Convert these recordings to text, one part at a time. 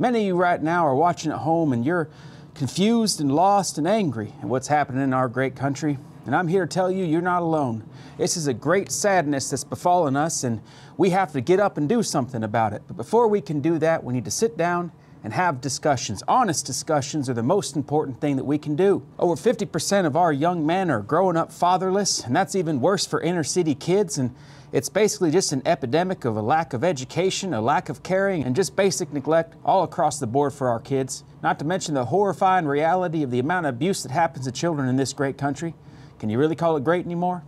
Many of you right now are watching at home and you're confused and lost and angry at what's happening in our great country. And I'm here to tell you, you're not alone. This is a great sadness that's befallen us, and we have to get up and do something about it. But before we can do that, we need to sit down and have discussions. Honest discussions are the most important thing that we can do. Over 50% of our young men are growing up fatherless, and that's even worse for inner city kids. And it's basically just an epidemic of a lack of education, a lack of caring, and just basic neglect all across the board for our kids. Not to mention the horrifying reality of the amount of abuse that happens to children in this great country. Can you really call it great anymore?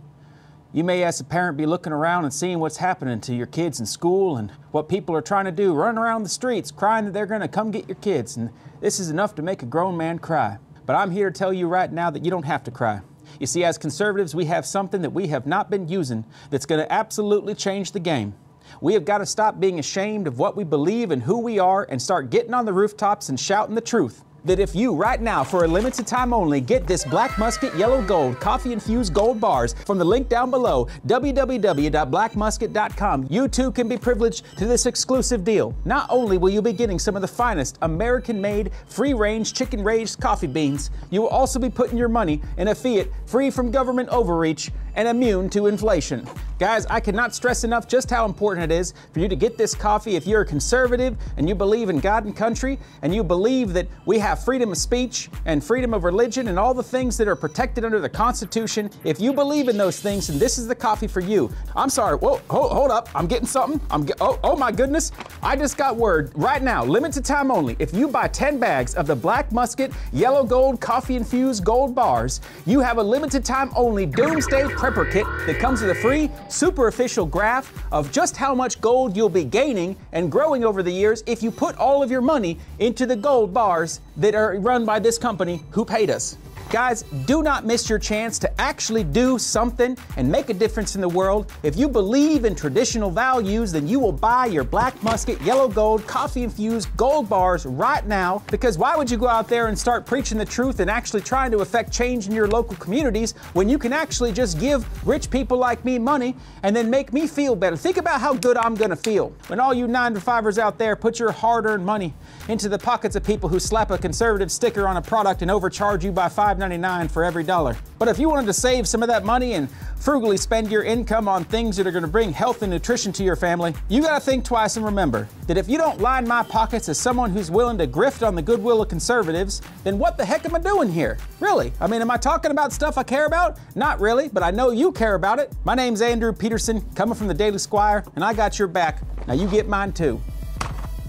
You may, as a parent, be looking around and seeing what's happening to your kids in school and what people are trying to do, running around the streets crying that they're going to come get your kids. And this is enough to make a grown man cry. But I'm here to tell you right now that you don't have to cry. You see, as conservatives, we have something that we have not been using that's going to absolutely change the game. We have got to stop being ashamed of what we believe and who we are and start getting on the rooftops and shouting the truth that if you right now for a limited time only get this Black Musket Yellow Gold coffee infused gold bars from the link down below www.blackmusket.com you too can be privileged to this exclusive deal. Not only will you be getting some of the finest American made free range chicken raised coffee beans, you will also be putting your money in a fiat free from government overreach and immune to inflation. Guys, I cannot stress enough just how important it is for you to get this coffee if you're a conservative and you believe in God and country and you believe that we have freedom of speech and freedom of religion and all the things that are protected under the Constitution. If you believe in those things, then this is the coffee for you. I'm sorry. Whoa, hold, hold up. I'm getting something. I'm get, oh, oh my goodness. I just got word right now, limited time only. If you buy 10 bags of the Black Musket Yellow Gold Coffee Infused Gold Bars, you have a limited time only Doomsday Prepper Kit that comes with a free, super official graph of just how much gold you'll be gaining and growing over the years if you put all of your money into the gold bars that are run by this company who paid us. Guys, do not miss your chance to actually do something and make a difference in the world. If you believe in traditional values, then you will buy your Black Musket Yellow Gold coffee infused gold bars right now. Because why would you go out there and start preaching the truth and actually trying to affect change in your local communities when you can actually just give rich people like me money and then make me feel better? Think about how good I'm gonna feel when all you nine to fivers out there put your hard earned money into the pockets of people who slap a conservative sticker on a product and overcharge you by five 99 for every dollar. But if you wanted to save some of that money and frugally spend your income on things that are going to bring health and nutrition to your family, you got to think twice and remember that if you don't line my pockets as someone who's willing to grift on the goodwill of conservatives, then what the heck am I doing here? Really? I mean, am I talking about stuff I care about? Not really, but I know you care about it. My name's Andrew Peterson, coming from the Daily Squire, and I got your back. Now you get mine too.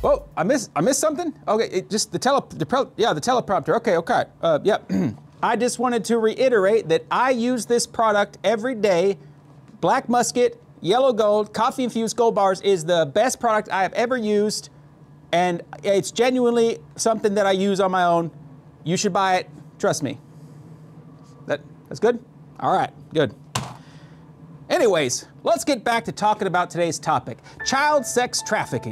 Oh, I missed I missed something? Okay, it just the tele the, pro, yeah, the teleprompter. Okay, okay. Uh, yep. Yeah. I just wanted to reiterate that I use this product every day. Black Musket, Yellow Gold, Coffee Infused Gold Bars is the best product I have ever used. And it's genuinely something that I use on my own. You should buy it. Trust me. That, that's good? All right, good. Anyways, let's get back to talking about today's topic child sex trafficking.